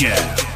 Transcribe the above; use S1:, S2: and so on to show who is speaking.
S1: Jam.